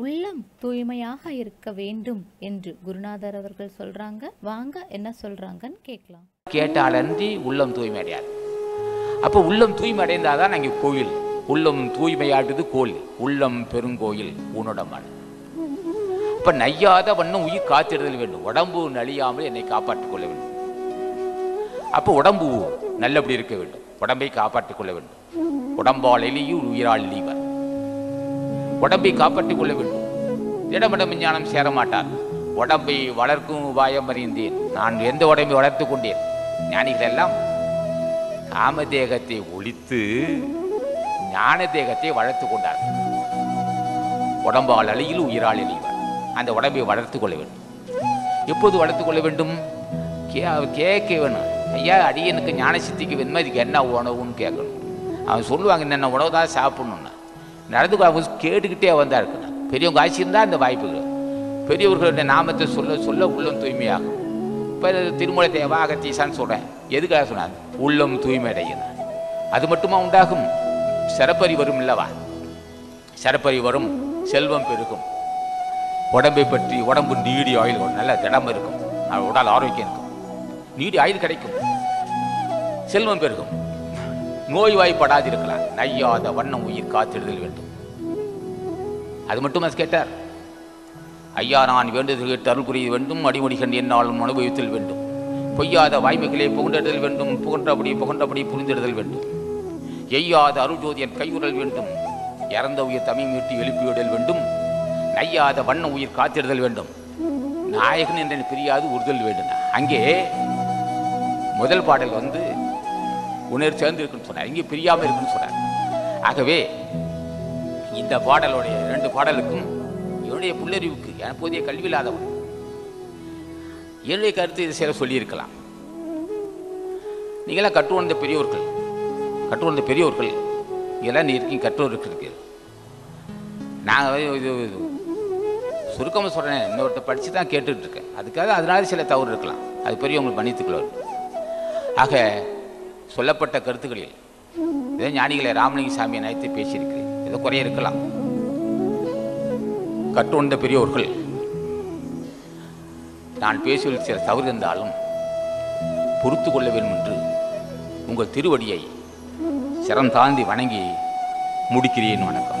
உள்ளம் தூய்மையாக இருக்க வேண்டும் என்று குருநாதர் அவர்கள் சொல்றாங்க. வாங்க என்ன சொல்றாங்கன்னு கேட்கலாம். கேட்டாலன்றி உள்ளம் தூய்மை அடையாது அப்போ உள்ளம் தூய்மை அடைந்தாதான் அங்கே கோயில். உள்ளம் தூய்மையாடுது கோயில். உள்ளம் பெருங்கோயில் உன்னுடமான அப்ப நையாத வண்ணம் உயிர் காத்திடுதல் வேண்டும். உடம்பு நலியாமல் என்னை காப்பாற்றிக் கொள்ள வேண்டும். அப்போ உடம்பு நல்லபடி இருக்க வேண்டும். உடம்பை காப்பாற்றிக் கொள்ள வேண்டும். உடம்பால் எலியும் உயிரால் லீவர் உடம்பை காப்பாற்றிக் கொள்ள வேண்டும். திடமிடம் ஞானம் சேர மாட்டார் உடம்பை வளர்க்கும் உபாயம் அறிந்தேன். நான் எந்த உடம்பை வளர்த்து கொண்டேன்? ஞானிகள் எல்லாம் காமதேகத்தை ஒழித்து ஞான தேகத்தை வளர்த்து கொண்டார் உடம்பால் அலையில் உயிரால் எறிவார் அந்த உடம்பை வளர்த்து கொள்ள வேண்டும். எப்போது வளர்த்து கொள்ள வேண்டும்? கே கேட்க வேணும் ஐயா அடியனுக்கு ஞான சித்திக்கு வேணுமா இதுக்கு என்ன உணவுன்னு கேட்கணும். அவன் சொல்லுவாங்க என்னென்ன உணவு தான் சாப்பிடணும்னு. நடந்து கேட்டுக்கிட்டே வந்தால் இருக்கணும் பெரியவங்க ஆட்சி இருந்தால் அந்த வாய்ப்புகள். பெரியவர்களுடைய நாமத்தை சொல்ல சொல்ல உள்ளம் தூய்மையாகும். இப்போ திருமலை தேவா அகத்தீசான்னு சொல்கிறேன் எதுக்காக சொன்னாங்க? உள்ளம் தூய்மை அடையணும் அது மட்டுமா உண்டாகும்? சிறப்பறி வரும் இல்லவா? சிறப்பறி வரும் செல்வம் பெருகும். உடம்பை பற்றி உடம்பு நீடி ஆயுள் நல்ல திடம் இருக்கும். உடல் ஆரோக்கியம் இருக்கும். நீடி ஆயுள் கிடைக்கும். செல்வம் பெருகும். நோய்வாய்ப்படாதிருக்கலாம். நையாத வண்ணம் உயிர் காத்திடுதல் வேண்டும். அது மட்டுமா கேட்டார். ஐயா நான் வேண்டுதல் கேட்டு அருள் புரிய வேண்டும். அடிமொழி என்னாலும் அனுபவித்தல் வேண்டும். பொய்யாத வாய்மைகளை புகண்டிடுதல் வேண்டும். புகன்றபடி புகன்றபடி புரிந்திடுதல் வேண்டும். எய்யாத அருள்ஜோதி என் கையுறல் வேண்டும். இறந்த உயிர் தமிழ் மீட்டி எழுப்பிவிடல் வேண்டும். நையாத வண்ண உயிர் காத்திடுதல் வேண்டும். நாயகன் என்று பிரியாது உறுதல் வேண்டும். அங்கே முதல் பாடல் வந்து உணர் சேர்ந்து இருக்குன்னு சொன்னார். இங்கே பிரியாமல் இருக்குன்னு சொன்னார். ஆகவே இந்த பாடலுடைய ரெண்டு பாடலுக்கும் என்னுடைய புல்லறிவுக்கு என போதிய கல்வி இல்லாதவன். என்னுடைய கருத்து இது சில சொல்லியிருக்கலாம். நீங்களாம் கற்று வந்த பெரியோர்கள் கற்று வந்த பெரியோர்கள் இதெல்லாம் நீ இருக்கீங்க கற்றோருக்கு இருக்கு நான் இது சுருக்கமாக சொல்கிறேன் இன்னொருத்த படித்து தான் கேட்டுட்ருக்கேன் அதுக்காக அதனால சில தவறு இருக்கலாம். அது பெரியவங்களுக்கு மன்னித்துக்கலாம் ஆக சொல்லப்பட்ட கருத்துக்களில் இதே ஞானிகளை ராமலிங்க சாமியை நினைத்து பேசியிருக்கிறேன். ஏதோ குறைய இருக்கலாம். கற்றுணர்ந்த பெரியோர்கள் நான் பேசுவதில் சில தவறு இருந்தாலும் பொறுத்து கொள்ள வேண்டும் என்று உங்கள் திருவடியை சிரம் தாழ்ந்தி வணங்கி முடிக்கிறேன் வணக்கம்.